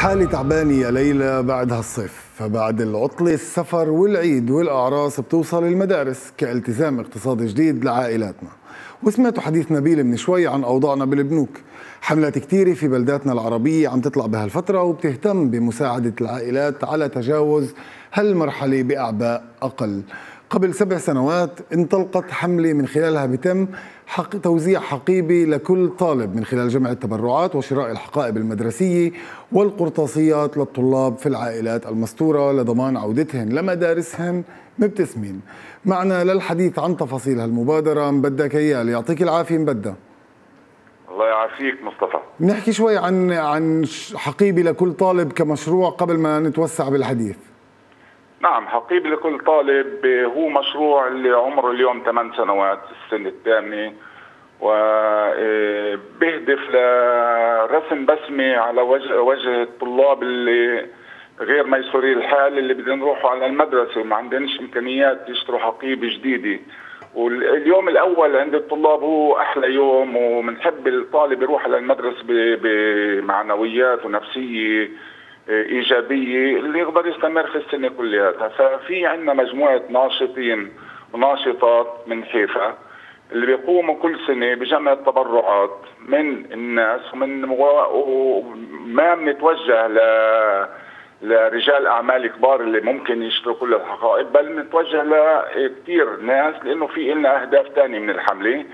حالي تعبانة يا ليلى بعد هالصيف فبعد العطلة السفر والعيد والأعراس بتوصل المدارس كالتزام اقتصادي جديد لعائلاتنا. وسمعتوا حديث نبيل من شوي عن أوضاعنا بالبنوك حملات كثيرة في بلداتنا العربية عم تطلع بهالفترة وبتهتم بمساعدة العائلات على تجاوز هالمرحلة بأعباء أقل. قبل سبع سنوات انطلقت حملة من خلالها بتم حق توزيع حقيبة لكل طالب من خلال جمع التبرعات وشراء الحقائب المدرسية والقرطاسيات للطلاب في العائلات المستورة لضمان عودتهن لمدارسهن مبتسمين. معنا للحديث عن تفاصيل هالمبادرة مبدا كيال يعطيك العافية مبدا الله يعافيك مصطفى. نحكي شوي عن عن حقيبة لكل طالب كمشروع قبل ما نتوسع بالحديث. نعم حقيب لكل طالب هو مشروع اللي عمره اليوم 8 سنوات السنة الثامنة. وبيهدف لرسم بسمة على وجه وجه الطلاب اللي غير ميسوري الحال اللي بدهم يروحوا على المدرسة وما عندهمش إمكانيات يشتروا حقيبة جديدة. واليوم الأول عند الطلاب هو أحلى يوم وبنحب الطالب يروح على المدرسة بمعنويات ونفسية. إيجابية اللي يقدر يستمر في السنة كلياتها. ففي عندنا مجموعة ناشطين وناشطات من حيفا اللي بيقوموا كل سنة بجمع التبرعات من الناس ومن وما بنتوجه ل لرجال أعمال كبار اللي ممكن يشتروا كل الحقائب بل نتوجه لكثير ناس لأنه في لنا أهداف ثانية من الحملة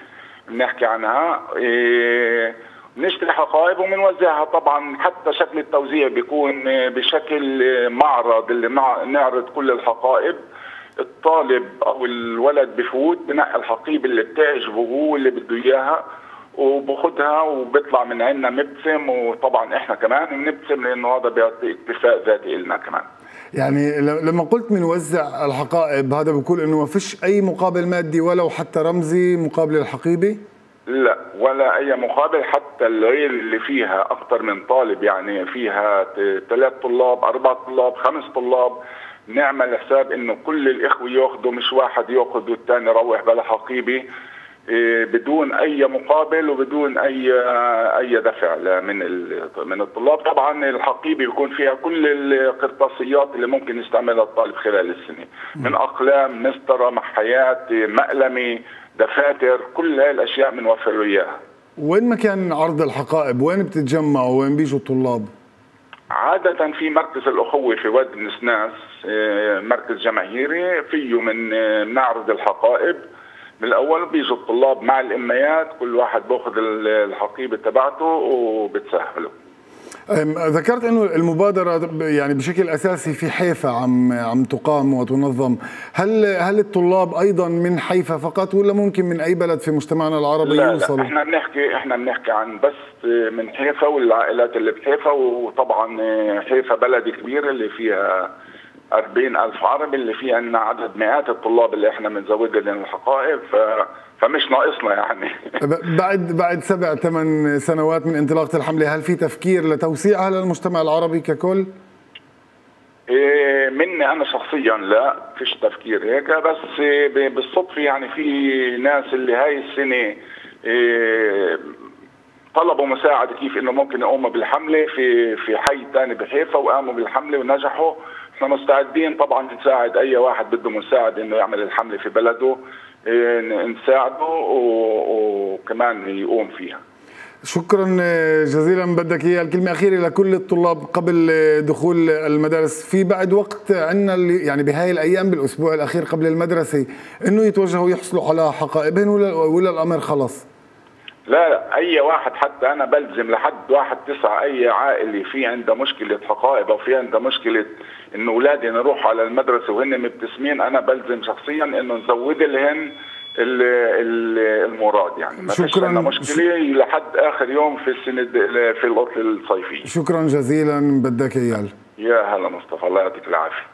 بنحكي عنها. إيه نشتري حقائب وبنوزعها طبعا حتى شكل التوزيع بيكون بشكل معرض اللي نعرض كل الحقائب. الطالب أو الولد بفوت بنقي الحقيبه اللي بتعجبه هو اللي بده إياها وباخذها وبيطلع من عندنا مبتسم. وطبعا إحنا كمان بنبتسم لأنه هذا بيعطي اكتفاء ذاتي لنا كمان. يعني لما قلت بنوزع الحقائب هذا بقول إنه ما فيش أي مقابل مادي ولو حتى رمزي مقابل الحقيبة؟ لا ولا أي مقابل حتى العيل اللي فيها أكثر من طالب يعني فيها ثلاث طلاب أربع طلاب خمس طلاب. نعمل حساب إنه كل الإخوة ياخذوا مش واحد ياخذ والثاني يروح بلا حقيبة. بدون أي مقابل وبدون أي أي دفع من من الطلاب. طبعا الحقيبة بيكون فيها كل القرطاسيات اللي ممكن يستعملها الطالب خلال السنة. من أقلام مسطرة محيات مقلمه دفاتر كل هاي الأشياء بنوفر له إياها. وين مكان عرض الحقائب؟ وين بتتجمعوا وين بيجوا الطلاب؟ عادة في مركز الأخوة في وادي النسناس آه، مركز جماهيري فيه من آه، نعرض الحقائب. بالاول بيجوا الطلاب مع الإميات كل واحد باخذ الحقيبة تبعته وبتسهله ذكرت إنه المبادرة يعني بشكل أساسي في حيفا عم عم تقام وتنظم، هل هل الطلاب أيضا من حيفا فقط ولا ممكن من أي بلد في مجتمعنا العربي لا يوصلوا؟ لا إحنا بنحكي إحنا بنحكي عن بس من حيفا والعائلات اللي بحيفا وطبعا حيفا بلد كبير اللي فيها 40 ألف عربي اللي في عندنا عدد مئات الطلاب اللي إحنا بنزودها لهم الحقائب ف فمش ناقصنا يعني بعد بعد سبع ثمان سنوات من انطلاقة الحملة هل في تفكير لتوسيعها للمجتمع العربي ككل؟ إيه مني أنا شخصيا لا فيش تفكير هيك بس بالصدفه يعني في ناس اللي هاي السنة إيه طلبوا مساعدة كيف إنه ممكن يقوموا بالحملة في في حي ثاني بحيفا وقاموا بالحملة ونجحوا إحنا مستعدين طبعا نساعد أي واحد بده مساعد إنه يعمل الحملة في بلده إيه، نساعده وكمان يقوم فيها. شكرا جزيلا بدك إياها. الكلمة الأخيرة لكل الطلاب قبل دخول المدارس في بعد وقت عندنا يعني بهاي الأيام بالأسبوع الأخير قبل المدرسة إنه يتوجهوا يحصلوا على حقائبهم ولا ولا الأمر خلص؟ لا لا أي واحد حتى أنا بلزم لحد واحد تسعة أي عائله في عنده مشكلة حقائب أو في عنده مشكلة إنه أولادي يروحوا على المدرسة وهن مبتسمين أنا بلزم شخصيا إنه نزود لهن المراد يعني. ما فيش عندنا مشكلة لحد آخر يوم في السنة في العطله الصيفية. شكرا جزيلا بدك إيال. يا هلا مصطفى الله يعطيك العافية.